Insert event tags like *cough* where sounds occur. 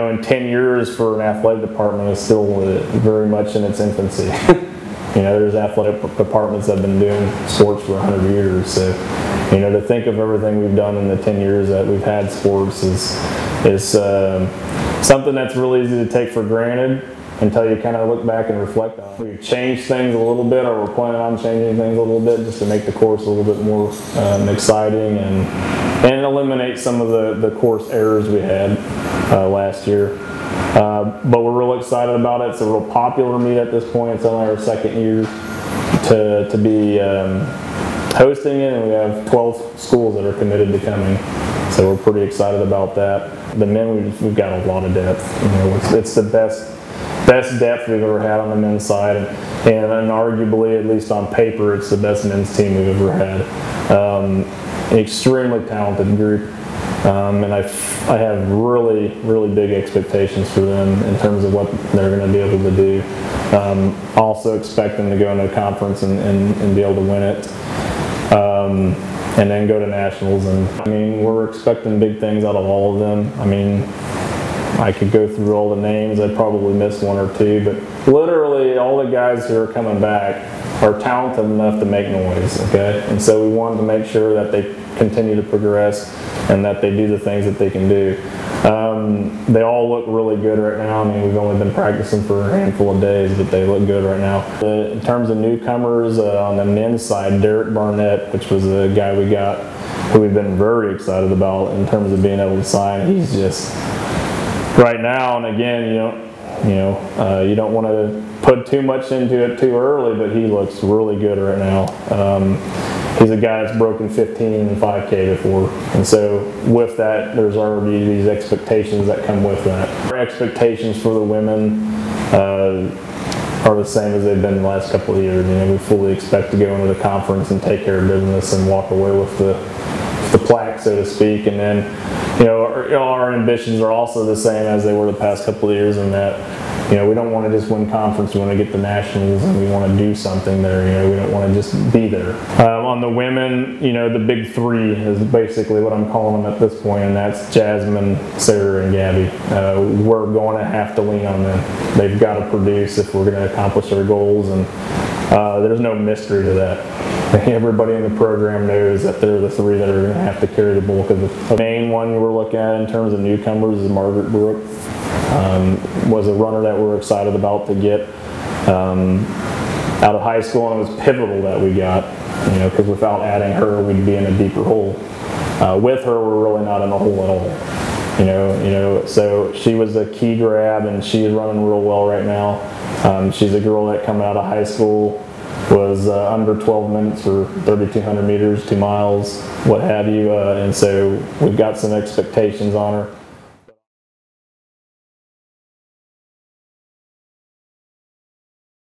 Know, in 10 years for an athletic department is still uh, very much in its infancy. *laughs* you know, there's athletic departments that have been doing sports for 100 years. So, you know, to think of everything we've done in the 10 years that we've had sports is, is um, something that's really easy to take for granted until you kind of look back and reflect on. We've changed things a little bit, or we're planning on changing things a little bit just to make the course a little bit more um, exciting and, and eliminate some of the, the course errors we had uh, last year. Uh, but we're real excited about it. It's a real popular meet at this point. It's only our second year to, to be um, hosting it, and we have 12 schools that are committed to coming. So we're pretty excited about that. The men, we've, we've got a lot of depth. You know, it's, it's the best best depth we've ever had on the men's side, and, and, arguably, at least on paper, it's the best men's team we've ever had. Um, extremely talented group. Um, and I, I have really, really big expectations for them in terms of what they're going to be able to do. Um, also expect them to go into a conference and, and, and be able to win it. Um, and then go to nationals. And I mean, we're expecting big things out of all of them. I mean, *laughs* I could go through all the names. I'd probably miss one or two, but literally all the guys who are coming back are talented enough to make noise. Okay, and so we wanted to make sure that they continue to progress and that they do the things that they can do. Um, they all look really good right now. I mean, we've only been practicing for a handful of days, but they look good right now. Uh, in terms of newcomers uh, on the men's side, Derek Barnett, which was a guy we got who we've been very excited about in terms of being able to sign. He's just right now, and again, you know, you know, uh, you don't want to put too much into it too early, but he looks really good right now. Um, he's a guy that's broken 15 and 5K before, and so with that, there's already these expectations that come with that. Our expectations for the women uh, are the same as they've been the last couple of years. You know, we fully expect to go into the conference and take care of business and walk away with the the plaque, so to speak, and then you know, our, our ambitions are also the same as they were the past couple of years in that, you know, we don't want to just win conference, we want to get the nationals and we want to do something there, you know, we don't want to just be there. Um, on the women, you know, the big three is basically what I'm calling them at this point, and that's Jasmine, Sarah, and Gabby. Uh, we're going to have to lean on them. They've got to produce if we're going to accomplish our goals, and uh, there's no mystery to that. *laughs* everybody in the program knows that they're the three that are going to have to carry the bulk of the, main one we're looking at in terms of newcomers is Margaret Brook. Um, was a runner that we're excited about to get um, out of high school, and it was pivotal that we got, you know, because without adding her, we'd be in a deeper hole. Uh, with her, we're really not in a hole at all. You know, you know, so she was a key grab, and she's running real well right now. Um, she's a girl that coming out of high school was uh, under 12 minutes for 3,200 meters, two miles, what have you. Uh, and so we've got some expectations on her.